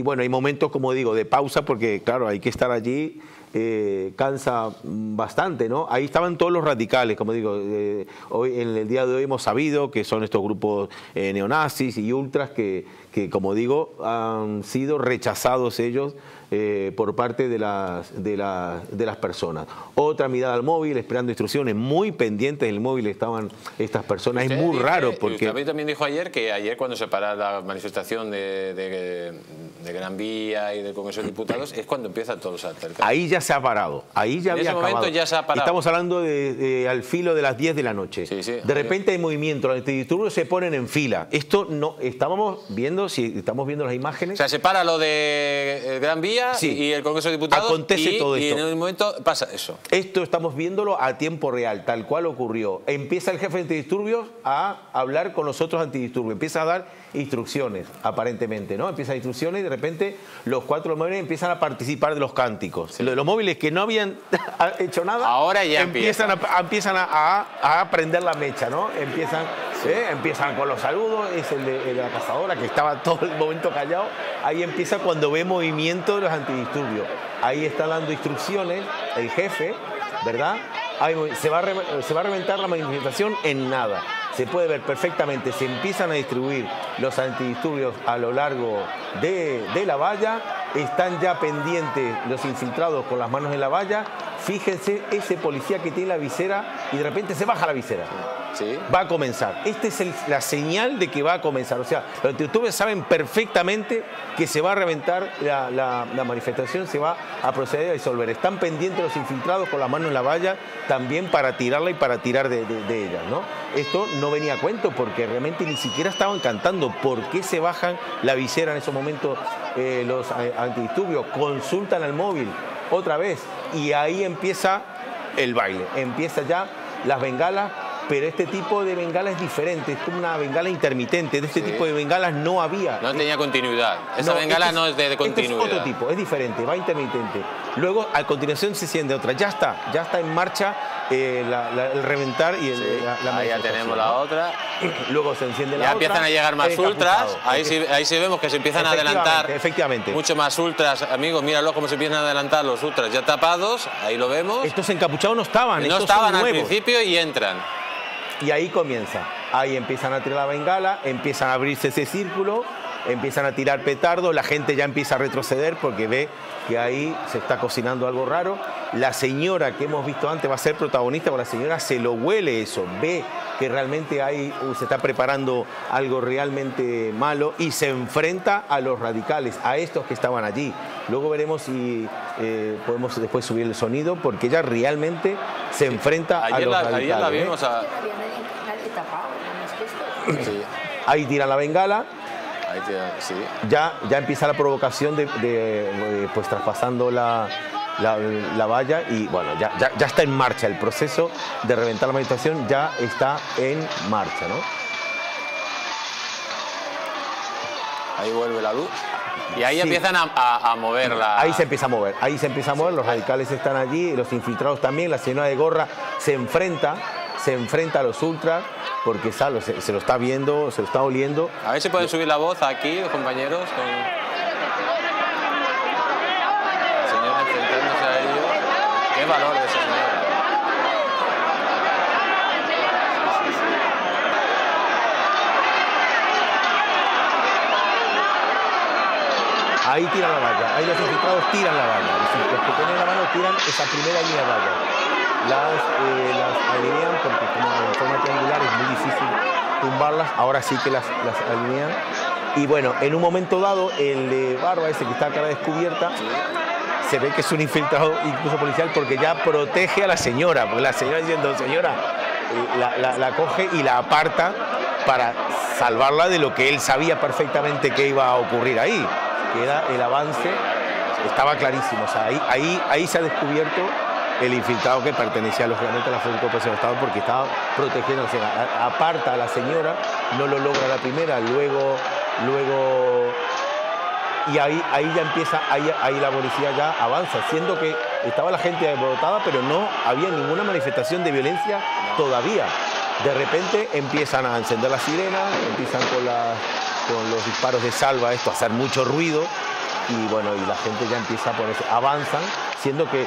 bueno, hay momentos, como digo, de pausa porque claro, hay que estar allí eh, cansa bastante, ¿no? Ahí estaban todos los radicales, como digo, eh, hoy en el día de hoy hemos sabido que son estos grupos neonazis y ultras que, que, como digo, han sido rechazados ellos eh, por parte de las, de, de las personas. Otra mirada al móvil, esperando instrucciones, muy pendientes del móvil estaban estas personas. Es muy raro porque... Usted también dijo ayer que ayer cuando se para la manifestación de, de, Gran Vía y del Congreso de Diputados es cuando empieza todos los altercados. Ahí ya se ha parado, ahí ya había acabado. ya se ha parado. Estamos hablando de, al filo de las 10 de la noche. de repente hay movimiento, los antidisturbios se ponen en fila. Esto no, estábamos viendo, si estamos viendo las imágenes... O sea, se para lo de eh, Gran Vía y el Congreso de Diputados. Acontece todo esto. Y en el momento pasa eso. Esto estamos viéndolo a tiempo real, tal cual ocurrió. Empieza el jefe de antidisturbios a hablar con los otros antidisturbios, empieza a dar instrucciones, aparentemente, ¿no? Empiezan instrucciones y de repente los cuatro móviles empiezan a participar de los cánticos. Los móviles que no habían hecho nada, ahora ya empiezan, a, empiezan a, a, prender la mecha, ¿no? Empiezan ¿eh? Empiezan con los saludos, es el de, el de la cazadora que estaba todo el momento callado. Ahí empieza cuando ve movimiento de los antidisturbios. Ahí está dando instrucciones el jefe, ¿verdad? Ahí se, va a se va a reventar la manifestación en nada. Se puede ver perfectamente, se empiezan a distribuir los antidisturbios a lo largo de, de la valla, están ya pendientes los infiltrados con las manos en la valla. Fíjense ese policía que tiene la visera y de repente se baja la visera. Va a comenzar. Esta es el- la señal de que va a comenzar. O sea, los antidisturbios saben perfectamente que se va a reventar la, la- la manifestación, se va a proceder a disolver. Están pendientes los infiltrados con las manos en la valla también para tirarla y para tirar de, de, de ella. ¿no? Esto no venía a cuento porque realmente ni siquiera estaban cantando. ¿Por qué se bajan la visera en esos momentos eh, los eh, antidisturbios? Consultan al móvil otra vez y ahí empieza el baile. Empieza ya las bengalas, pero este tipo de bengala es diferente, es como una bengala intermitente. De este tipo de bengalas no había. No tenía continuidad. Esa No, bengala este no es de, de este continuidad. es otro tipo, es diferente, va intermitente. Luego, a continuación, se siente otra. Ya está, ya está en marcha eh, la- la- el reventar y el, la, la ahí ya tenemos la otra. Luego se enciende la Ya otra. empiezan a llegar más ultras. Ahí sí, ahí sí vemos que se empiezan a adelantar. Efectivamente. Mucho más ultras. Amigos, míralo cómo se empiezan a adelantar los ultras ya tapados. Ahí lo vemos. Estos encapuchados no estaban, No estos estaban al nuevos. principio y entran. Y ahí comienza. Ahí empiezan a tirar la bengala, empiezan a abrirse ese círculo, empiezan a tirar petardos, la gente ya empieza a retroceder porque ve que ahí se está cocinando algo raro. La señora que hemos visto antes va a ser protagonista, porque la señora se lo huele eso, ve que realmente hay, uh, se está preparando algo realmente malo y se enfrenta a los radicales, a estos que estaban allí. Luego veremos si eh, podemos después subir el sonido, porque ella realmente se enfrenta a los la, radicales. ayer la ¿eh? vimos a. Sí, Ahí tira la bengala, ahí tira- sí. ya, ya empieza la provocación de, de, eh, pues traspasando la, la- la valla y bueno, ya, ya, ya está en marcha el proceso de reventar la manifestación, ya está en marcha, ¿no? Ahí vuelve la luz. Y ahí Sí. empiezan a, a- a mover la. Ahí se empieza a mover, ahí se empieza a mover, los radicales están allí, los infiltrados también, la señora de gorra se enfrenta, se enfrenta a los ultras, porque se, se lo está viendo, se lo está oliendo. A ver si pueden subir la voz aquí, los compañeros. Con... Enfrentándose a ellos. Qué valor de sí, sí. Ahí tiran la valla, ahí los infiltrados tiran la decir, los que ponen la mano tiran esa primera línea de valla. Las, eh, las alinean porque como en forma triangular es muy difícil tumbarlas, ahora sí que las, alinean. Y bueno, en un momento dado, el de barba, ese que está a cara descubierta, se ve que es un infiltrado incluso policial porque ya protege a la señora, porque la señora diciendo, señora, eh, la, coge y la aparta para salvarla de lo que él sabía perfectamente que iba a ocurrir ahí, que el avance, estaba clarísimo, o sea, ahí, ahí, ahí se ha descubierto el infiltrado que pertenecía lógicamente a la Fuerza de Estado porque estaba protegiendo a la Aparta a la señora, no lo logra la primera, luego, luego y ahí, ahí ya empieza, ahí, ahí la policía ya avanza, siendo que estaba la gente alborotada, pero no había ninguna manifestación de violencia todavía. De repente empiezan a encender las sirenas, empiezan con, con los disparos de salva, esto a hacer mucho ruido, y bueno, y la gente ya empieza a ponerse, avanzan, siendo que,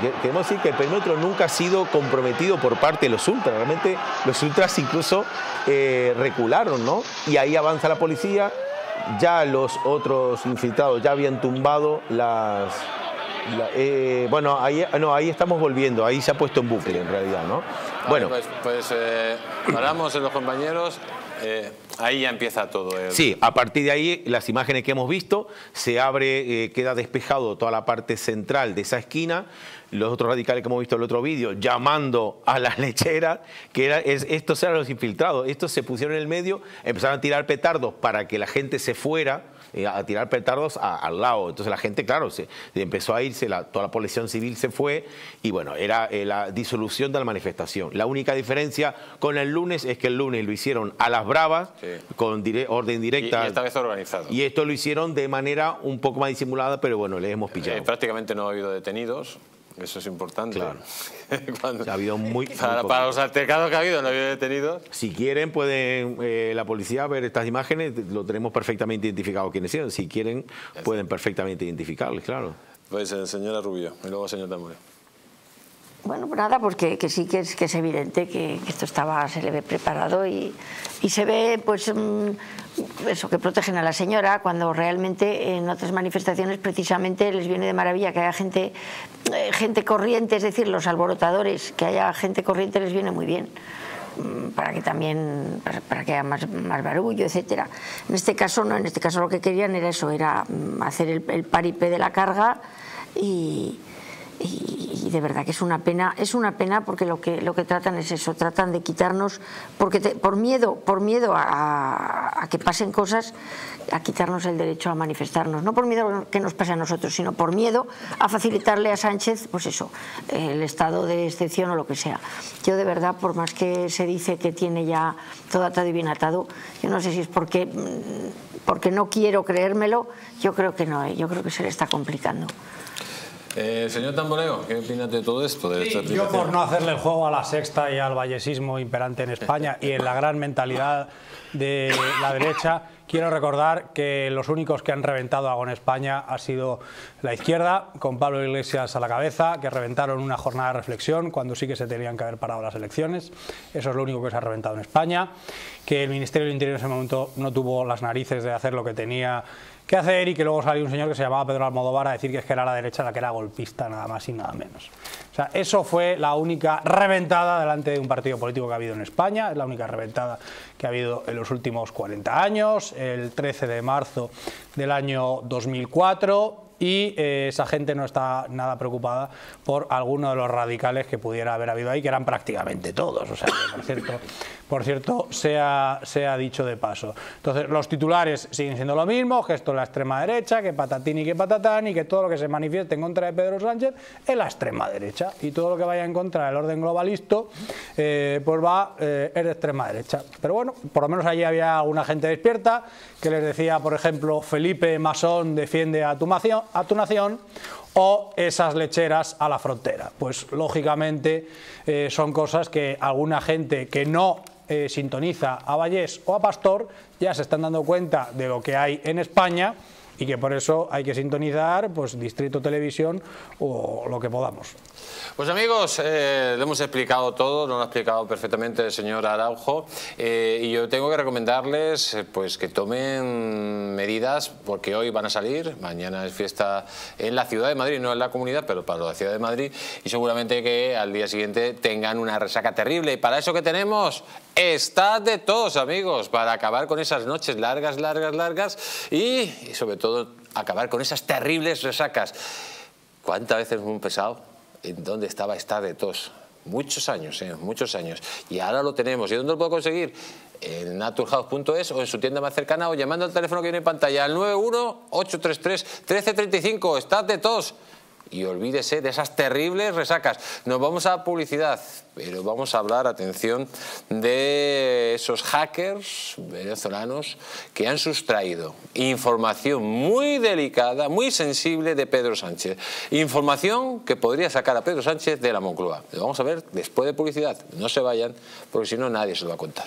que- queremos decir que el perímetro nunca ha sido comprometido por parte de los ultras, realmente los ultras incluso eh, recularon, ¿no? Y ahí avanza la policía, ya los otros infiltrados ya habían tumbado las... la- eh, bueno, ahí, no, ahí estamos volviendo, ahí se ha puesto en bucle en realidad, ¿no? Vale, bueno, Pues, pues eh, paramos en los compañeros. Eh, ahí ya empieza todo. Sí, a partir de ahí, las imágenes que hemos visto, se abre, eh, queda despejado toda la parte central de esa esquina. Los otros radicales que hemos visto en el otro vídeo, llamando a las lecheras, que era, es- estos eran los infiltrados. Estos se pusieron en el medio, empezaron a tirar petardos para que la gente se fuera eh, a tirar petardos a- al lado. Entonces la gente, claro, se, empezó a irse, la- toda la población civil se fue y bueno, era eh, la disolución de la manifestación. La única diferencia con el lunes es que el lunes lo hicieron a las bravas, con dire- orden Y, directa. y esta vez organizado. Y esto lo hicieron de manera un poco más disimulada, pero bueno, les hemos pillado. Eh, prácticamente no ha habido detenidos. Eso es importante. Claro. ha habido muy, para, los altercados que ha habido, no ha habido detenidos. Si quieren, pueden eh, la policía ver estas imágenes, lo tenemos perfectamente identificado quiénes son. Si quieren, pueden perfectamente identificarles, claro. Pues el señor Rubio y luego señor Tamure. Bueno, pues nada, pues que, sí que es, que es evidente que, esto estaba, se le ve preparado y, se ve, pues, mm, eso, que protegen a la señora cuando realmente en otras manifestaciones precisamente les viene de maravilla que haya gente, eh, gente corriente, es decir, los alborotadores, que haya gente corriente les viene muy bien mm, para que también para, que haya más, más, barullo, etcétera. En este caso no, en este caso lo que querían era eso, era mm, hacer el, el paripé de la carga y, y, de verdad que es una pena, es una pena porque lo que, lo que tratan es eso, tratan de quitarnos, porque por miedo, por miedo a, que pasen cosas, a quitarnos el derecho a manifestarnos, no por miedo a que nos pase a nosotros, sino por miedo a facilitarle a Sánchez, pues eso, el estado de excepción o lo que sea. Yo de verdad, por más que se dice que tiene ya todo atado y bien atado, yo no sé si es porque, porque no quiero creérmelo, yo creo que no, ¿eh? yo creo que se le está complicando. Eh, señor Tamboleo, ¿qué opinas de todo esto? De yo por no hacerle el juego a la sexta y al vallesismo imperante en España y en la gran mentalidad de la derecha, quiero recordar que los únicos que han reventado algo en España ha sido la izquierda, con Pablo Iglesias a la cabeza, que reventaron una jornada de reflexión cuando sí que se tenían que haber parado las elecciones. Eso es lo único que se ha reventado en España. Que el Ministerio del Interior en ese momento no tuvo las narices de hacer lo que tenía ¿Qué hacer y que luego salió un señor que se llamaba Pedro Almodóvar a decir que es que era la derecha la que era golpista, nada más y nada menos. O sea, eso fue la única reventada delante de un partido político que ha habido en España, es la única reventada que ha habido en los últimos 40 años, el 13 de marzo del año 2004 y eh, esa gente no está nada preocupada por alguno de los radicales que pudiera haber habido ahí, que eran prácticamente todos, o sea, por cierto, por cierto se, ha, dicho de paso. Entonces, los titulares siguen siendo lo mismo, que esto es la extrema derecha, que patatín y que patatán, y que todo lo que se manifieste en contra de Pedro Sánchez es la extrema derecha, y todo lo que vaya en contra del orden globalista, eh, pues va, eh, es de extrema derecha. Pero bueno, por lo menos allí había alguna gente despierta, que les decía, por ejemplo, Felipe Masón defiende a tu, a tu nación, o esas lecheras a la frontera. Pues lógicamente eh, son cosas que alguna gente que no eh, sintoniza a Vallés o a Pastor ya se están dando cuenta de lo que hay en España y que por eso hay que sintonizar pues Distrito Televisión o lo que podamos. Pues amigos, eh, le hemos explicado todo, lo ha explicado perfectamente el señor Araujo eh, y yo tengo que recomendarles eh, pues que tomen medidas porque hoy van a salir, mañana es fiesta en la ciudad de Madrid, no en la comunidad, pero para la ciudad de Madrid y seguramente que al día siguiente tengan una resaca terrible y para eso que tenemos Estad de todos amigos para acabar con esas noches largas, largas, largas y sobre todo acabar con esas terribles resacas. ¿Cuántas veces hemos pensado en dónde estaba esta de tos. Muchos años, ¿eh? muchos años. Y ahora lo tenemos. ¿Y dónde lo puedo conseguir? En naturhaus.es o en su tienda más cercana o llamando al teléfono que viene en pantalla al 91-833-1335. Estad de tos y olvídese de esas terribles resacas. Nos vamos a publicidad, pero vamos a hablar, atención, de esos hackers venezolanos que han sustraído información muy delicada, muy sensible de Pedro Sánchez. Información que podría sacar a Pedro Sánchez de la Moncloa. Lo vamos a ver después de publicidad. No se vayan, porque si no nadie se lo va a contar.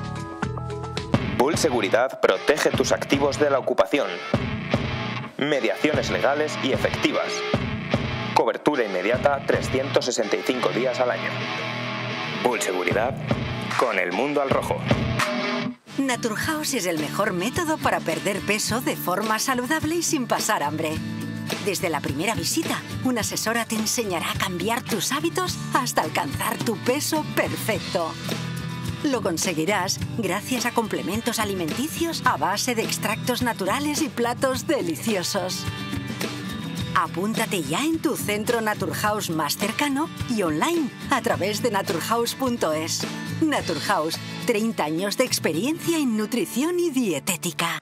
Bull Seguridad protege tus activos de la ocupación. Mediaciones legales y efectivas. Cobertura inmediata 365 días al año. Bull Seguridad con el mundo al rojo. Naturhaus es el mejor método para perder peso de forma saludable y sin pasar hambre. Desde la primera visita, una asesora te enseñará a cambiar tus hábitos hasta alcanzar tu peso perfecto. Lo conseguirás gracias a complementos alimenticios a base de extractos naturales y platos deliciosos. Apúntate ya en tu centro Naturhaus más cercano y online a través de naturhaus.es. Naturhaus, 30 años de experiencia en nutrición y dietética.